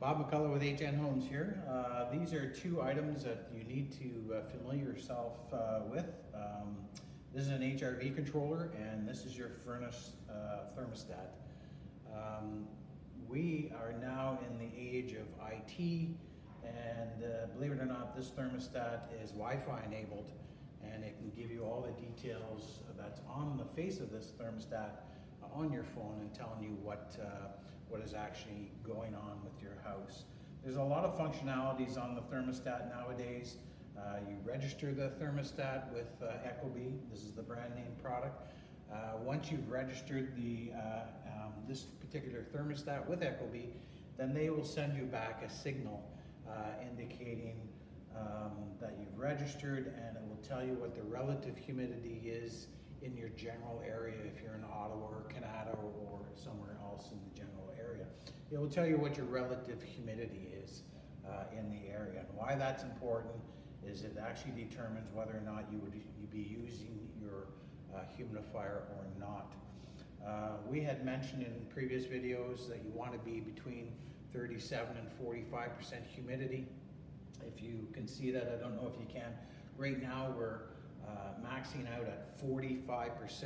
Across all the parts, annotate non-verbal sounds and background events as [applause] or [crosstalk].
Bob McCullough with HN Homes here. Uh, these are two items that you need to uh, familiar yourself uh, with. Um, this is an HRV controller and this is your furnace uh, thermostat. Um, we are now in the age of IT and uh, believe it or not, this thermostat is Wi-Fi enabled and it can give you all the details that's on the face of this thermostat on your phone and telling you what uh, what is actually going on with your. There's a lot of functionalities on the thermostat nowadays. Uh, you register the thermostat with uh, Ecobee. This is the brand name product. Uh, once you've registered the uh, um, this particular thermostat with Ecobee, then they will send you back a signal uh, indicating um, that you've registered and it will tell you what the relative humidity is in your general area if you're in Ottawa or Canada or somewhere else in the general area. It will tell you what your relative humidity is uh, in the area. And why that's important is it actually determines whether or not you would you be using your uh, humidifier or not. Uh, we had mentioned in previous videos that you want to be between 37 and 45% humidity. If you can see that, I don't know if you can. Right now we're maxing out at 45%.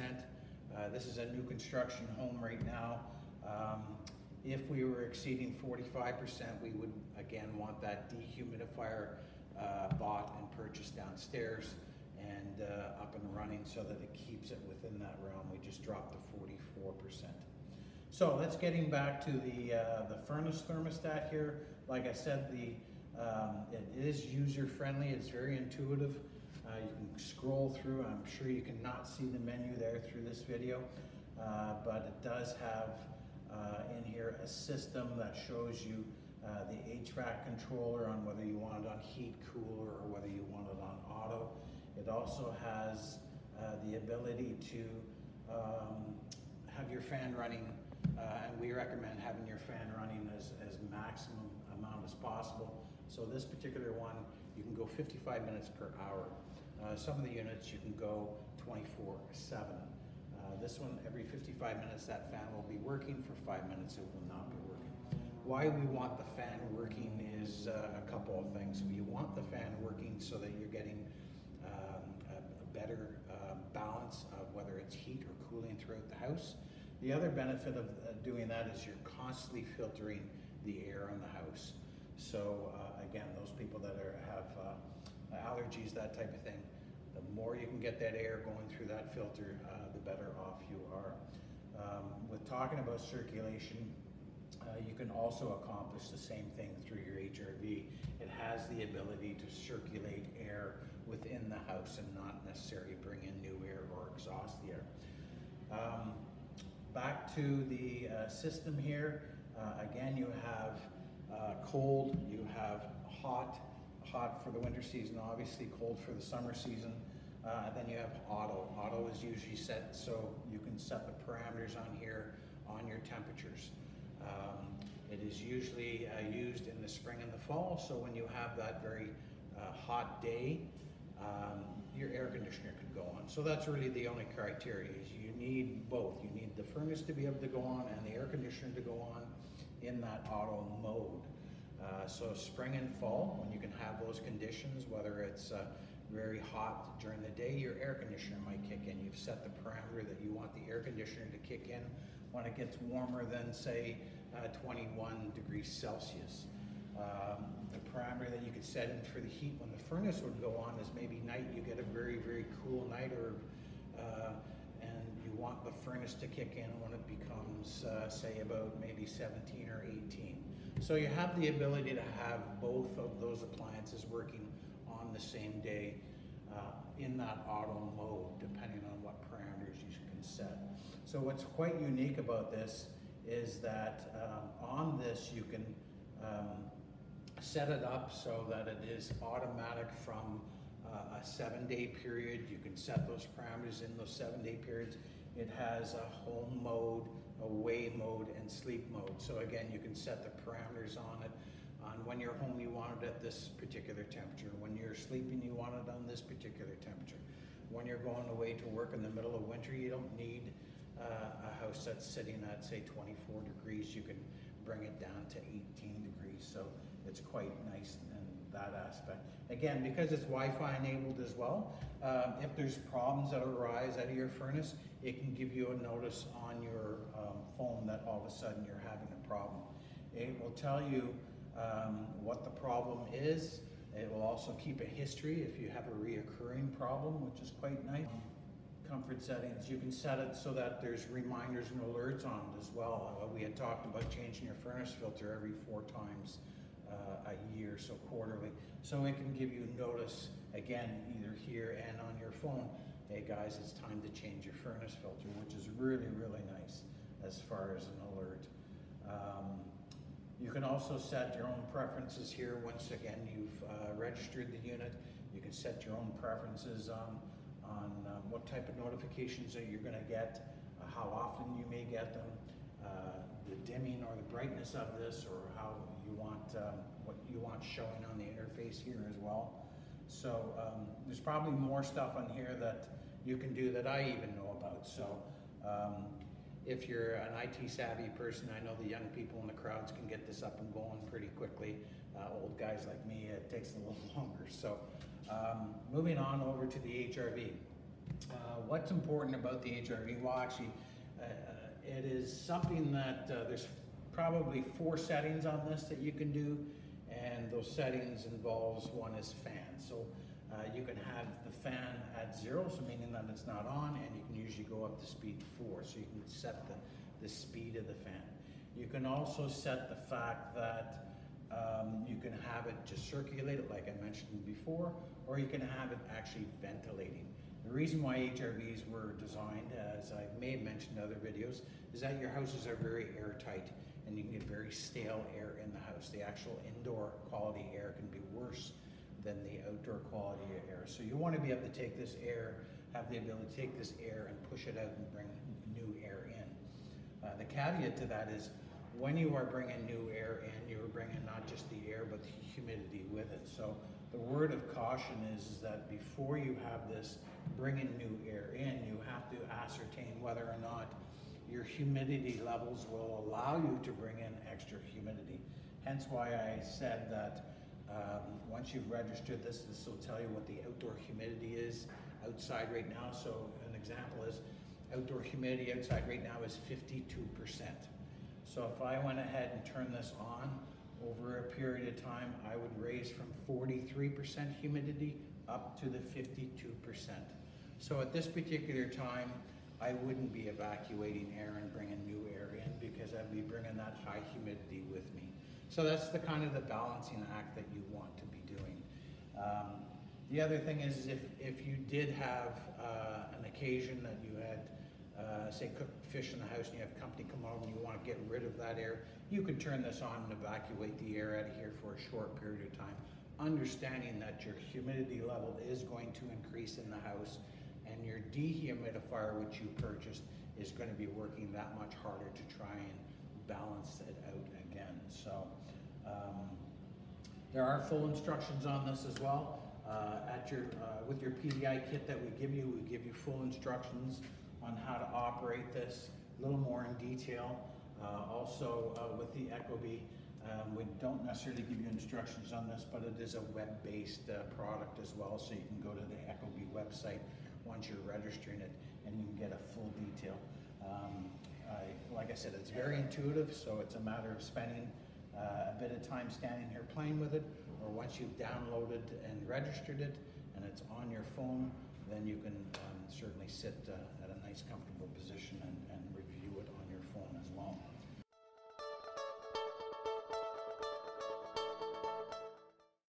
Uh, this is a new construction home right now. Um, if we were exceeding 45%, we would again want that dehumidifier uh, bought and purchased downstairs and uh, up and running so that it keeps it within that realm. We just dropped to 44%. So let's getting back to the, uh, the furnace thermostat here. Like I said, the, um, it is user friendly, it's very intuitive. Uh, you can scroll through, I'm sure you cannot see the menu there through this video, uh, but it does have uh, in here a system that shows you uh, the HVAC controller on whether you want it on heat, cooler, or whether you want it on auto. It also has uh, the ability to um, have your fan running, uh, and we recommend having your fan running as, as maximum amount as possible. So this particular one, you can go 55 minutes per hour. Uh, some of the units you can go 24 7. Uh, this one, every 55 minutes, that fan will be working. For five minutes, it will not be working. Why we want the fan working is uh, a couple of things. We want the fan working so that you're getting um, a, better uh, balance of whether it's heat or cooling throughout the house. The other benefit of uh, doing that is you're constantly filtering the air in the house. So uh, again, those people that are, have allergies, that type of thing, more you can get that air going through that filter, uh, the better off you are. Um, with talking about circulation, uh, you can also accomplish the same thing through your HRV. It has the ability to circulate air within the house and not necessarily bring in new air or exhaust the air. Um, back to the uh, system here, uh, again you have uh, cold, you have hot, hot for the winter season, obviously cold for the summer season. Uh, then you have auto. Auto is usually set so you can set the parameters on here on your temperatures. Um, it is usually uh, used in the spring and the fall, so when you have that very uh, hot day, um, your air conditioner could go on. So that's really the only criteria is you need both. You need the furnace to be able to go on and the air conditioner to go on in that auto mode. Uh, so spring and fall, when you can have those conditions, whether it's uh, very hot during the day, your air conditioner might kick in. You've set the parameter that you want the air conditioner to kick in when it gets warmer than say uh, 21 degrees Celsius. Um, the parameter that you could set in for the heat when the furnace would go on is maybe night, you get a very, very cool night or uh, and you want the furnace to kick in when it becomes, uh, say, about maybe 17 or 18. So you have the ability to have both of those appliances working on the same day uh, in that auto mode, depending on what parameters you can set. So what's quite unique about this is that um, on this you can um, set it up so that it is automatic from uh, a seven day period. You can set those parameters in those seven day periods. It has a home mode, a away mode, and sleep mode. So again, you can set the parameters on it. On when you're home, you want it at this particular temperature. When you're sleeping, you want it on this particular temperature. When you're going away to work in the middle of winter, you don't need uh, a house that's sitting at say 24 degrees. You can bring it down to 18 degrees. So it's quite nice in that aspect. Again, because it's Wi-Fi enabled as well, um, if there's problems that arise out of your furnace, it can give you a notice on your um, phone that all of a sudden you're having a problem. It will tell you um, what the problem is. It will also keep a history if you have a reoccurring problem, which is quite nice. Comfort settings, you can set it so that there's reminders and alerts on it as well. Uh, we had talked about changing your furnace filter every four times uh, a year, so quarterly. So it can give you notice, again, either here and on your phone, hey guys, it's time to change your furnace filter, which is really, really nice as far as an alert. Um, you can also set your own preferences here. Once again, you've uh, registered the unit. You can set your own preferences on, on um, what type of notifications that you're going to get, uh, how often you may get them, uh, the dimming or the brightness of this, or how you want um, what you want showing on the interface here as well. So um, there's probably more stuff on here that you can do that I even know about. So um, if you're an IT savvy person, I know the young people in the crowds can get this up and going pretty quickly. Uh, old guys like me, it takes a little [laughs] longer. So um, moving on over to the HRV. Uh, what's important about the HRV? Well, actually, uh, it is something that uh, there's probably four settings on this that you can do, and those settings involves one is fan. So uh, you can have the fan at zero, so meaning that it's not on, and you can usually go up to speed four, so you can set the, the speed of the fan. You can also set the fact that um, you can have it just circulate it like I mentioned before, or you can have it actually ventilating. The reason why HRVs were designed, as I may have mentioned in other videos, is that your houses are very airtight and you can get very stale air in the house. The actual indoor quality air can be worse than the outdoor quality of air. So you want to be able to take this air, have the ability to take this air and push it out and bring new air in. Uh, the caveat to that is when you are bringing new air in, you're bringing not just the air but the humidity with it. So the word of caution is, is that before you have this bringing new air in, you have to ascertain whether or not your humidity levels will allow you to bring in extra humidity. Hence why I said that once you've registered this, this will tell you what the outdoor humidity is outside right now. So an example is outdoor humidity outside right now is 52%. So if I went ahead and turned this on over a period of time, I would raise from 43% humidity up to the 52%. So at this particular time, I wouldn't be evacuating air and bringing new air in because I'd be bringing that high humidity with me. So that's the kind of the balancing act that you want to be. Um, the other thing is if, if you did have uh, an occasion that you had, uh, say, cooked fish in the house and you have company come over and you want to get rid of that air, you could turn this on and evacuate the air out of here for a short period of time, understanding that your humidity level is going to increase in the house and your dehumidifier, which you purchased, is going to be working that much harder to try and balance it out again. So um, there are full instructions on this as well. Uh, at your, uh, with your PDI kit that we give you, we give you full instructions on how to operate this, a little more in detail. Uh, also uh, with the Ecobee, um, we don't necessarily give you instructions on this, but it is a web-based uh, product as well, so you can go to the Ecobee website once you're registering it and you can get a full detail. Um, I, like I said, it's very intuitive, so it's a matter of spending uh, time standing here playing with it, or once you've downloaded and registered it and it's on your phone, then you can um, certainly sit uh, at a nice comfortable position and, and, review it on your phone